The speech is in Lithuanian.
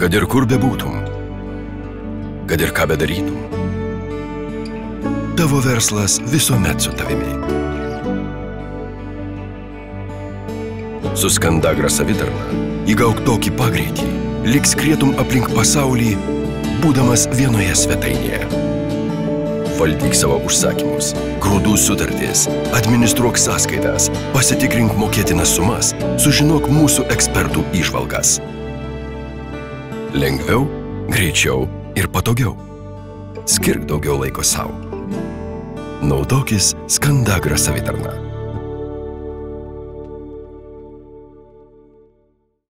Kad ir kur bebūtum, kad ir ką bedarytum, tavo verslas visuomet su tavimi. Su Skandagra savitarna įgauk tokį pagreitį, lik skrietum aplink pasaulį, būdamas vienoje svetainėje. Valdyk savo užsakymus, grūdų sutartys, administruok sąskaitas, pasitikrink mokėtinas sumas, sužinok mūsų ekspertų išvalgas. Lengviau, greičiau ir patogiau. Skirk daugiau laiko savo. Naudokis Skandagra savitarna.